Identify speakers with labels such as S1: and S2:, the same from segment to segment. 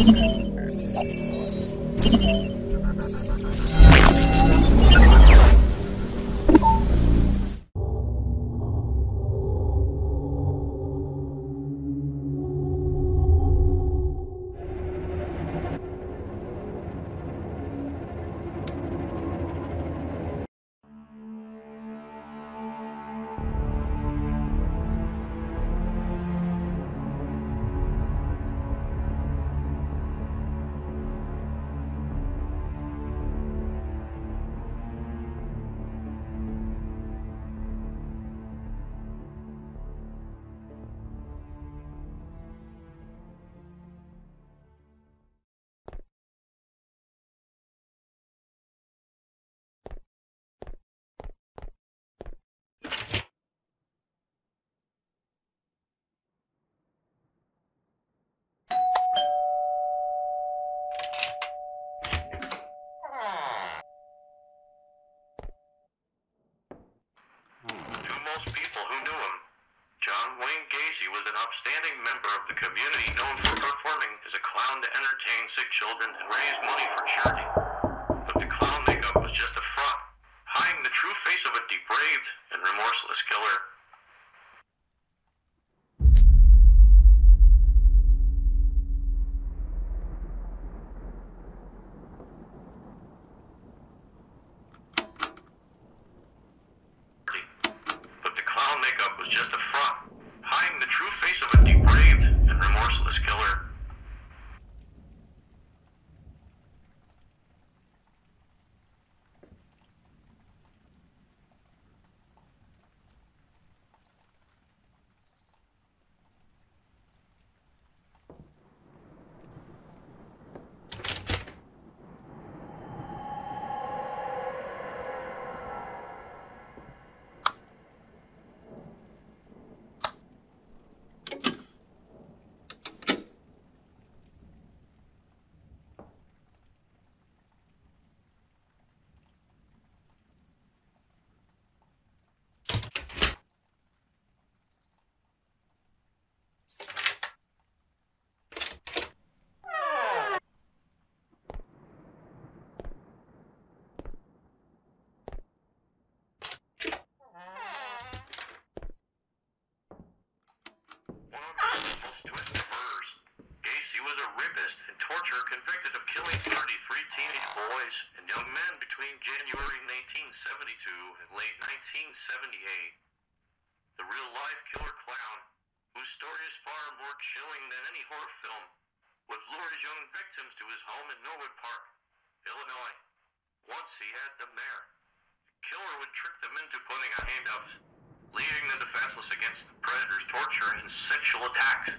S1: To most people who knew him, John Gacy was an upstanding member of the community known for performing as a clown to entertain sick children and raise money for charity. But the clown makeup was just a front, hiding the true face of a depraved and remorseless killer. But the clown makeup was just a front, hiding the true face of a depraved and remorseless killer. One of the most murders. Gacy was a rapist and torturer convicted of killing 33 teenage boys and young men between January 1972 and late 1978. The real-life killer clown, whose story is far more chilling than any horror film, would lure his young victims to his home in Norwood Park, Illinois. Once he had them there, the killer would trick them into putting on handcuffs, leaving them defenseless against the predator's torture and sexual attacks.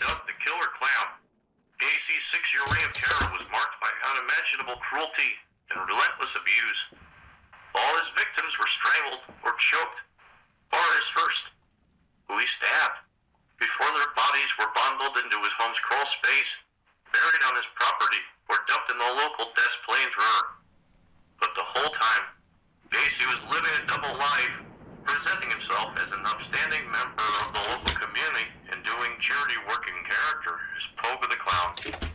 S1: Dubbed the Killer Clown, Gacy's six-year reign of terror was marked by unimaginable cruelty and relentless abuse. All his victims were strangled or choked, or his first, who he stabbed, before their bodies were bundled into his home's crawl space, buried on his property, or dumped in the local Des Plaines River. But the whole time, Gacy was living a double life, presenting himself as an upstanding member of the local community and doing charity work in character as Pogo the Clown.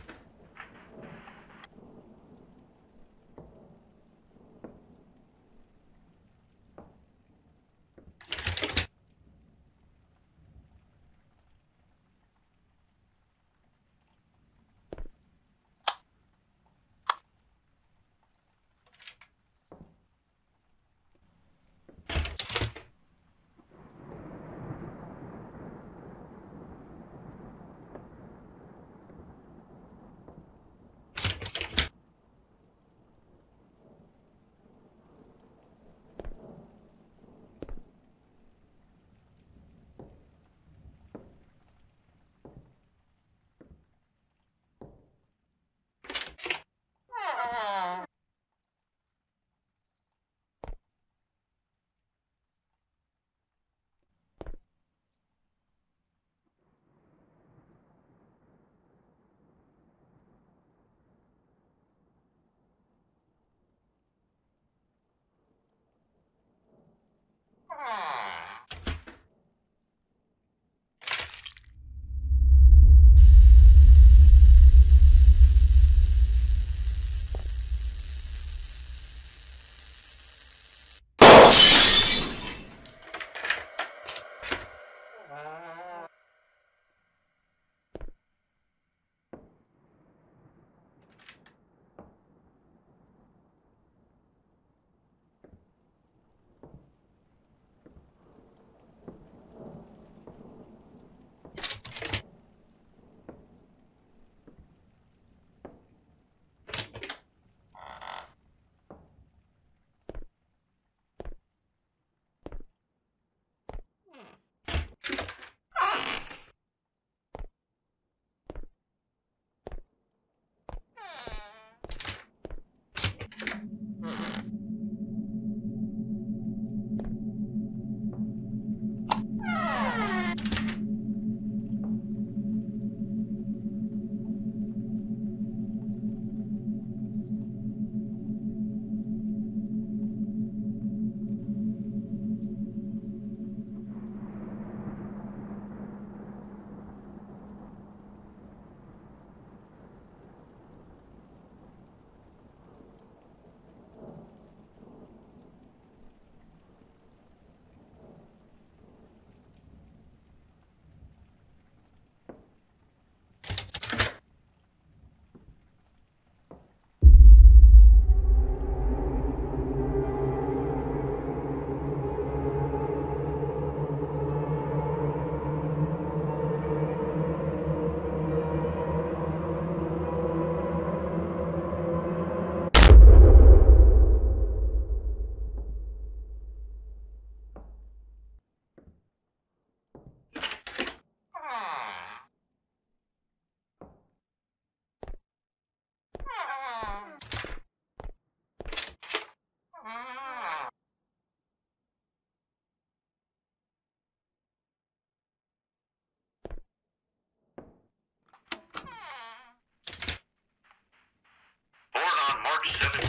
S1: March 17,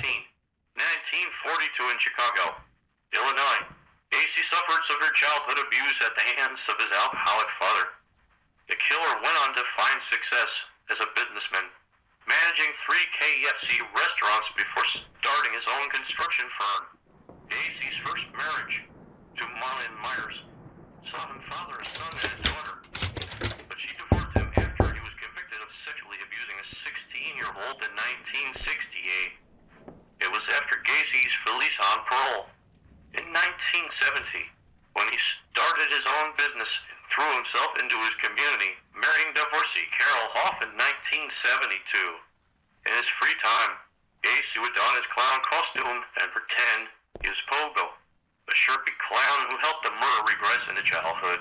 S1: 1942 in Chicago, Illinois. Gacy suffered severe childhood abuse at the hands of his alcoholic father. The killer went on to find success as a businessman, managing three KFC restaurants before starting his own construction firm. Gacy's first marriage to Marlynn Myers saw him father a son and a daughter, but she divorced him after he was convicted of sexually abusing a 16-year-old in 1968. It was after Gacy's release on parole. In 1970, when he started his own business and threw himself into his community, marrying divorcee Carol Hoff in 1972. In his free time, Gacy would don his clown costume and pretend he was Pogo, a shirky clown who helped the murder regress into childhood.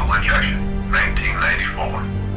S2: Lethal injection, 1984.